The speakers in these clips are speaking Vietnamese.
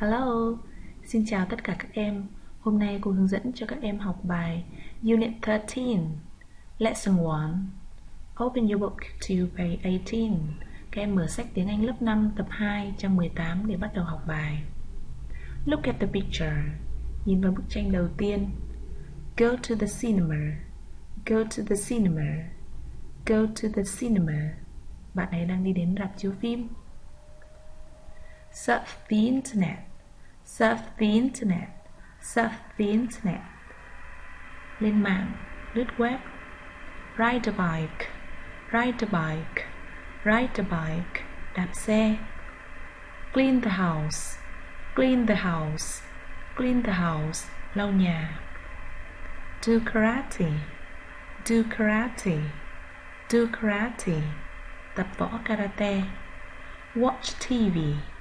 Hello, xin chào tất cả các em. Hôm nay cô hướng dẫn cho các em học bài Unit 13, Lesson 1. Open your book to page 18. Các em mở sách tiếng Anh lớp 5 tập 2 trang 18 để bắt đầu học bài. Look at the picture. Nhìn vào bức tranh đầu tiên. Go to the cinema. Go to the cinema. Go to the cinema. Bạn ấy đang đi đến rạp chiếu phim. Surf the internet. Surf the internet. Surf the internet. Lên mạng, lướt web. Ride a bike. Ride a bike. Ride a bike. Đạp xe. Clean the house. Clean the house. Clean the house. Lau nhà. Do karate. Do karate. Do karate. Tập võ karate. Watch TV.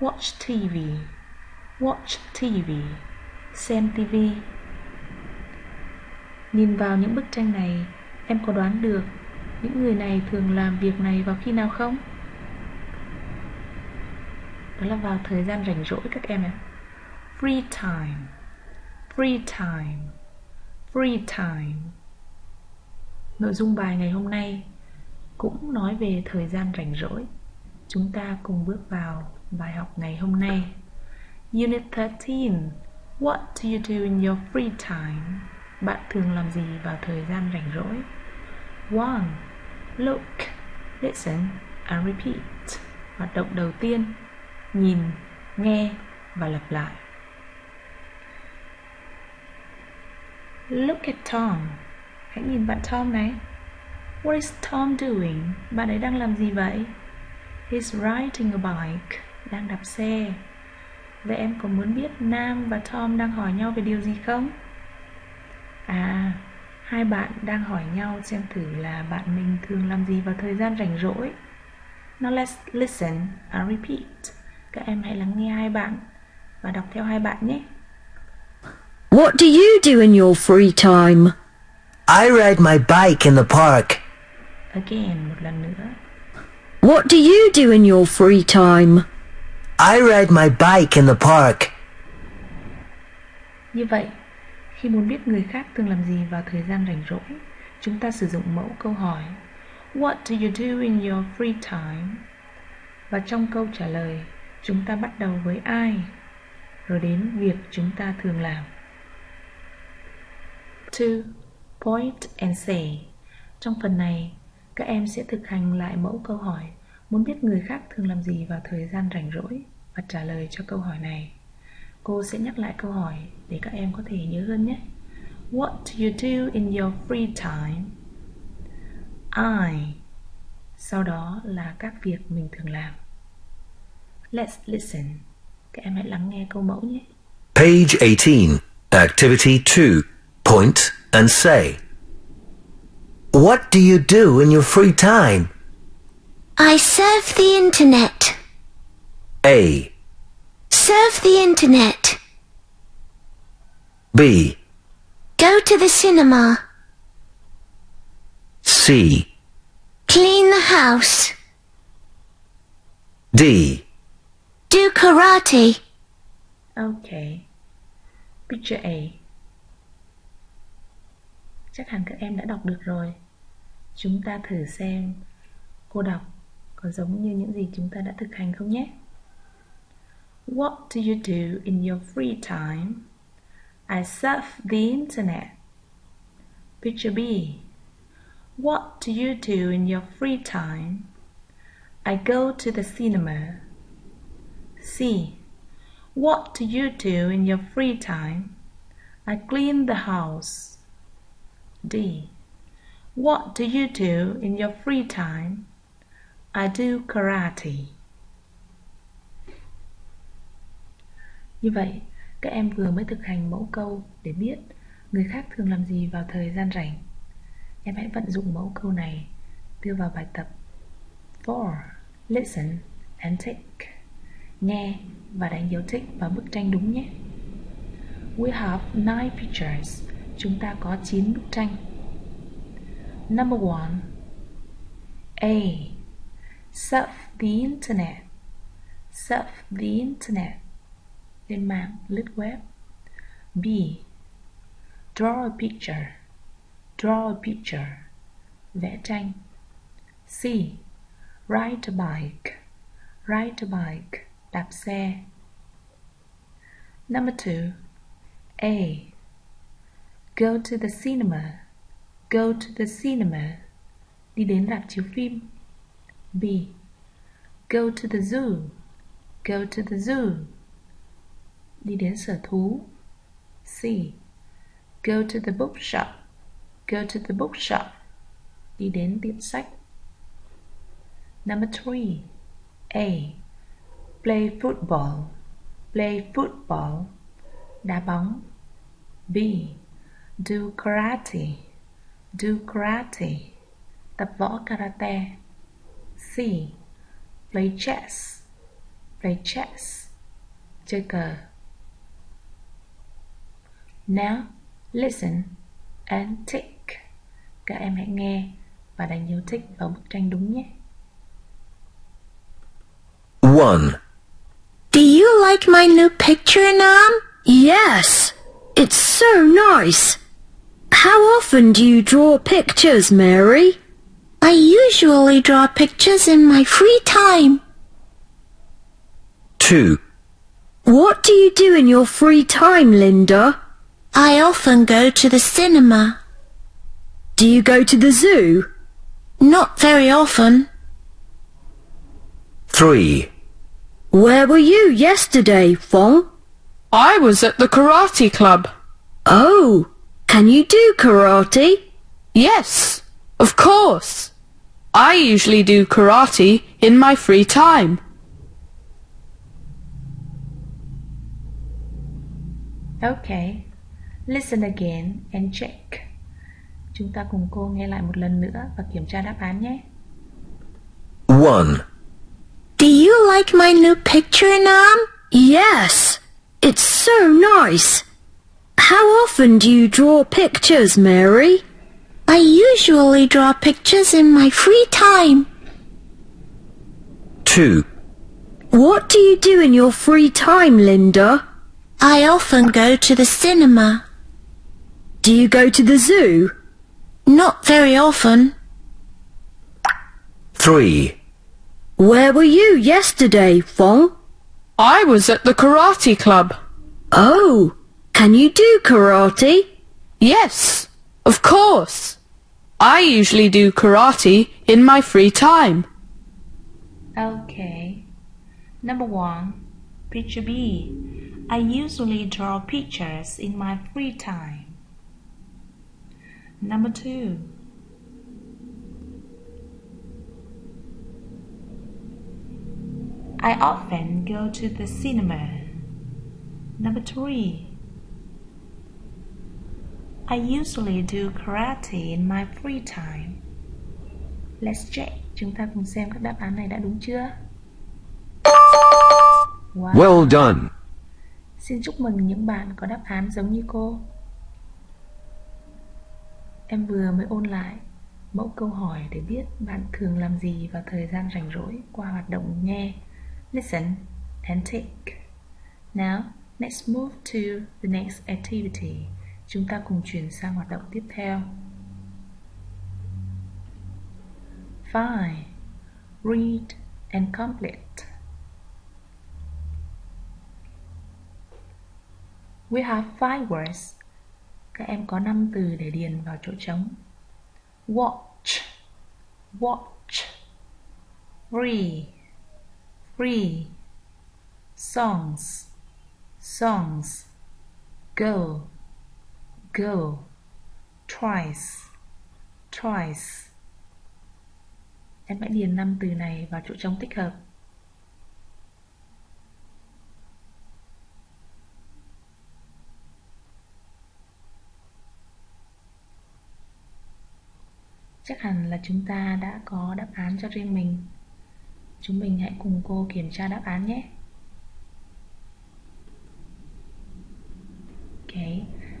Watch TV. Watch TV. Xem TV. Nhìn vào những bức tranh này, em có đoán được những người này thường làm việc này vào khi nào không? Đó là vào thời gian rảnh rỗi các em ạ. Free time. Free time. Free time. Nội dung bài ngày hôm nay cũng nói về thời gian rảnh rỗi. Chúng ta cùng bước vào bài học ngày hôm nay. Unit 13. What do you do in your free time? Bạn thường làm gì vào thời gian rảnh rỗi? 1. Look, listen and repeat. Hoạt động đầu tiên, nhìn, nghe và lặp lại. Look at Tom. Hãy nhìn bạn Tom này. What is Tom doing? Bạn ấy đang làm gì vậy? He's riding a bike. Đang đạp xe. Vậy em có muốn biết Nam và Tom đang hỏi nhau về điều gì không? À, hai bạn đang hỏi nhau xem thử là bạn mình thường làm gì vào thời gian rảnh rỗi. Now let's listen and repeat. Các em hãy lắng nghe hai bạn và đọc theo hai bạn nhé. What do you do in your free time? I ride my bike in the park. Again, một lần nữa. What do you do in your free time? I ride my bike in the park. Như vậy, khi muốn biết người khác thường làm gì vào thời gian rảnh rỗi, chúng ta sử dụng mẫu câu hỏi What do you do in your free time? Và trong câu trả lời, chúng ta bắt đầu với ai, rồi đến việc chúng ta thường làm. 2. Point and say Trong phần này, các em sẽ thực hành lại mẫu câu hỏi Muốn biết người khác thường làm gì vào thời gian rảnh rỗi Và trả lời cho câu hỏi này Cô sẽ nhắc lại câu hỏi để các em có thể nhớ hơn nhé What do you do in your free time? I Sau đó là các việc mình thường làm Let's listen Các em hãy lắng nghe câu mẫu nhé Page 18, Activity 2. Point and say. What do you do in your free time? I surf the internet. A. Surf the internet. B. Go to the cinema. C. Clean the house. D. Do karate. Ok Picture A Chắc hẳn các em đã đọc được rồi Chúng ta thử xem cô đọc có giống như những gì chúng ta đã thực hành không nhé What do you do in your free time? I surf the internet Picture B What do you do in your free time? I go to the cinema C What do you do in your free time? I clean the house. D. What do you do in your free time? I do karate. Như vậy, các em vừa mới thực hành mẫu câu để biết người khác thường làm gì vào thời gian rảnh. Em hãy vận dụng mẫu câu này đưa vào bài tập 4. Listen and take. Nghe và đánh dấu tick vào bức tranh đúng nhé. We have nine pictures. Chúng ta có 9 bức tranh. Number one. A. Surf the internet. Surf the internet. lên mạng, lướt web. B. Draw a picture. Draw a picture. Vẽ tranh. C. Ride a bike. Ride a bike. Đạp xe. Number two. A. Go to the cinema. Go to the cinema. Đi đến rạp chiếu phim. B. Go to the zoo. Go to the zoo. Đi đến sở thú. C. Go to the bookshop. Go to the bookshop. Đi đến tiệm sách. Number three. A. Play football. Play football. Đá bóng. B. Do karate. Do karate. Tập võ karate. C. Play chess. Play chess. Chơi. Now, listen and tick. Các em hãy nghe và đánh dấu tick vào bức tranh đúng nhé. 1. Do you like my new picture, Nam? Yes, it's so nice. How often do you draw pictures, Mary? I usually draw pictures in my free time. 2. What do you do in your free time, Linda? I often go to the cinema. Do you go to the zoo? Not very often. 3. Where were you yesterday, Fong? I was at the karate club. Oh, can you do karate? Yes, of course. I usually do karate in my free time. Okay. Listen again and check. Chúng ta cùng cô nghe lại một lần nữa và kiểm tra đáp án nhé. 1. Do you like my new picture, Nam? Yes, it's so nice. How often do you draw pictures, Mary? I usually draw pictures in my free time. 2. What do you do in your free time, Linda? I often go to the cinema. Do you go to the zoo? Not very often. 3. Where were you yesterday, Fong? I was at the karate club. Oh, can you do karate? Yes, of course. I usually do karate in my free time. Okay. Number one, picture B. I usually draw pictures in my free time. Number two. I often go to the cinema. Number three. I usually do karate in my free time. Let's check. Chúng ta cùng xem các đáp án này đã đúng chưa? Wow. Well done. Xin chúc mừng những bạn có đáp án giống như cô. Em vừa mới ôn lại mẫu câu hỏi để biết bạn thường làm gì vào thời gian rảnh rỗi qua hoạt động nghe, listen and take. Now, let's move to the next activity. Chúng ta cùng chuyển sang hoạt động tiếp theo. 5. Read and complete. We have five words. Các em có 5 từ để điền vào chỗ trống. Watch, watch. Free, free. Songs, songs. Go, go. Twice, twice. Em hãy điền năm từ này vào chỗ trống tích hợp. Chắc hẳn là chúng ta đã có đáp án cho riêng mình. Chúng mình hãy cùng cô kiểm tra đáp án nhé.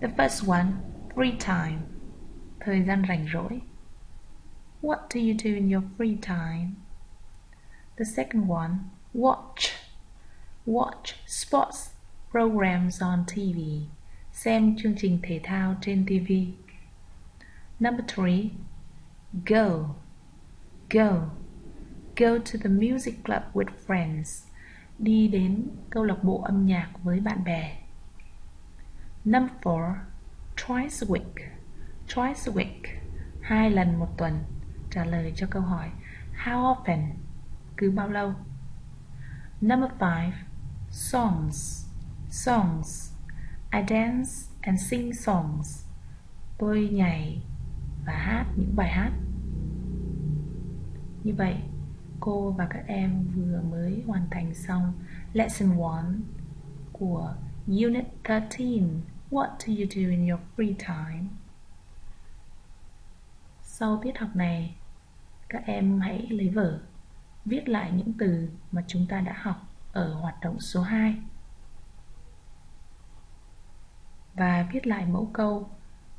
The first one, free time. Thời gian rảnh rỗi. What do you do in your free time? The second one, watch. Watch sports programs on TV. Xem chương trình thể thao trên TV. Number three, go. Go. Go to the music club with friends. Đi đến câu lạc bộ âm nhạc với bạn bè. Number four, twice a week. Twice a week. Hai lần một tuần. Trả lời cho câu hỏi How often? Cứ bao lâu? Number five, songs. Songs. I dance and sing songs. Tôi nhảy và hát những bài hát. Như vậy, cô và các em vừa mới hoàn thành xong Lesson 1 của Unit 13 What do you do in your free time? Sau tiết học này, các em hãy lấy vở viết lại những từ mà chúng ta đã học ở hoạt động số 2 và viết lại mẫu câu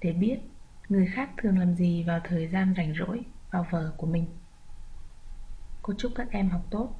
để biết người khác thường làm gì vào thời gian rảnh rỗi vào vở của mình. Cô chúc các em học tốt.